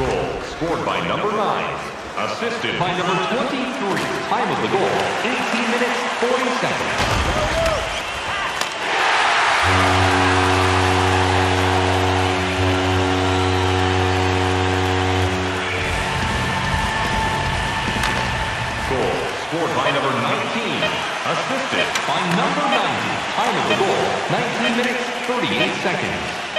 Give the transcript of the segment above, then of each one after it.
Goal scored by number 9. Assisted by number 23. Time of the goal, 18 minutes, 40 seconds. Goal scored by number 19. Assisted by number 90. Time of the goal, 19 minutes, 38 seconds.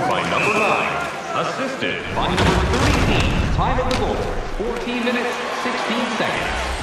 Scored by number 9. Assisted by number 13. Time of the goal, 14 minutes, 16 seconds.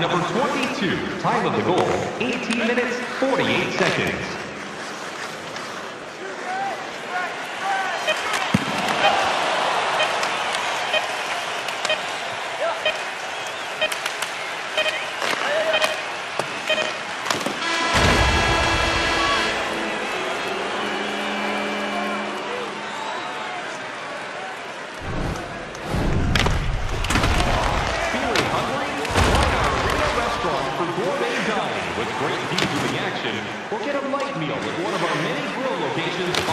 Number 22. Time of the goal, 18 minutes, 48 seconds. great views of the action, or get a light meal at one of our many grill locations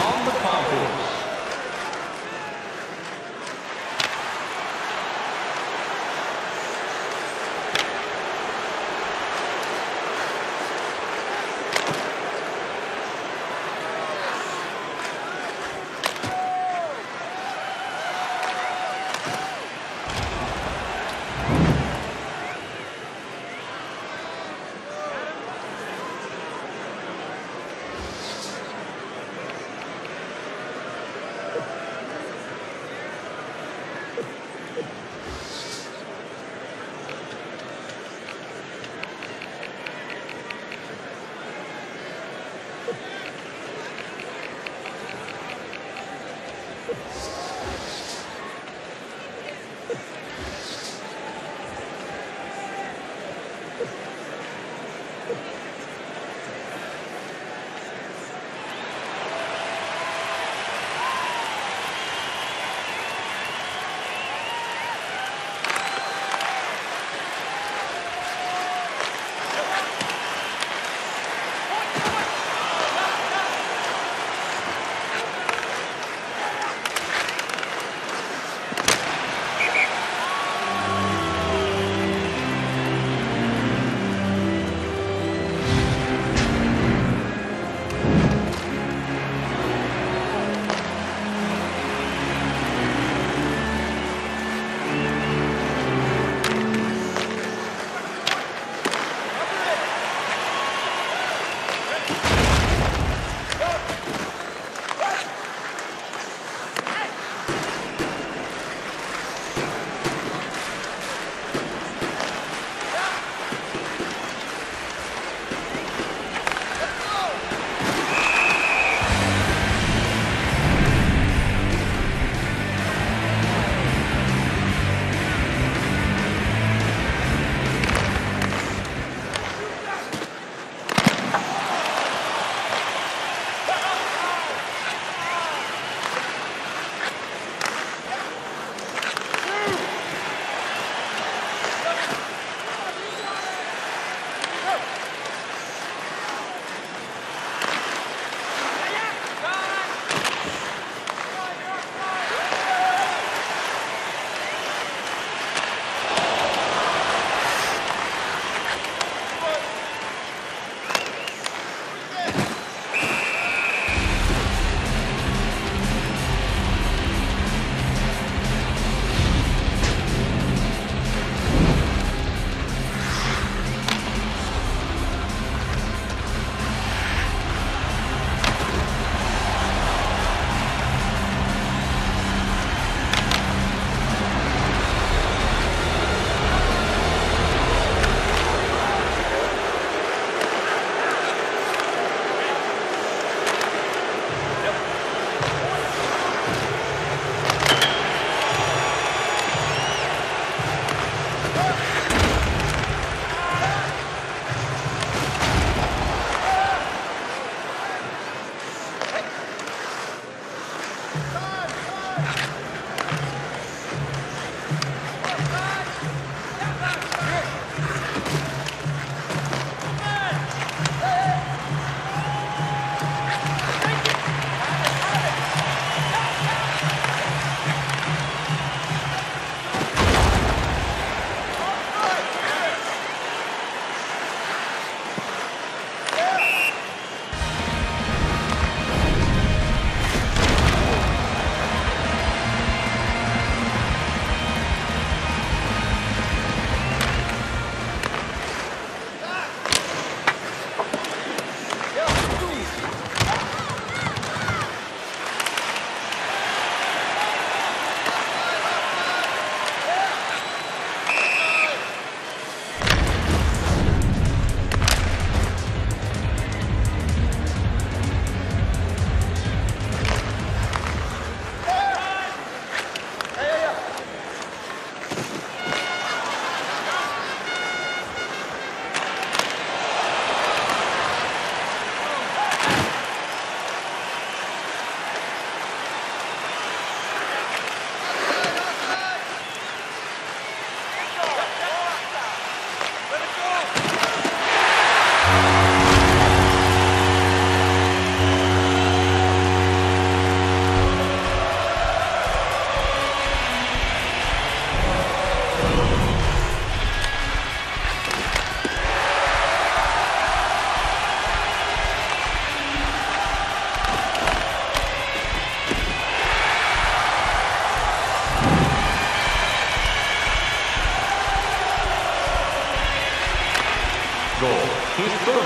Oh!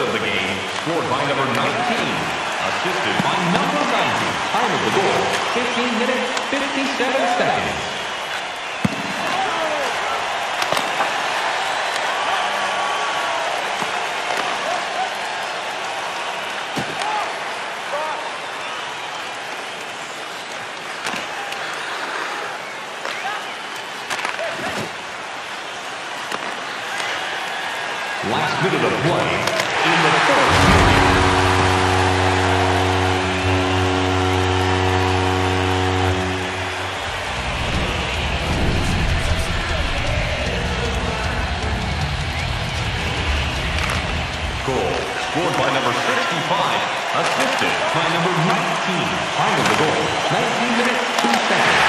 of the game, scored by number 19, assisted by number 90. Time of the goal, 15 minutes, 57 seconds. scored by number 65, assisted by number 19. Final the goal, 19 minutes, 2 seconds.